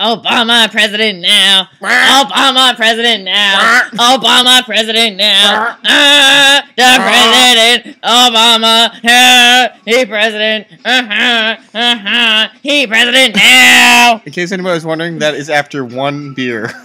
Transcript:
Obama president now. Obama president now. Obama president now. Uh-huh. The president. Obama. Ah, he president. Uh-huh, uh-huh. He president now. In case anybody was wondering, that is after one beer.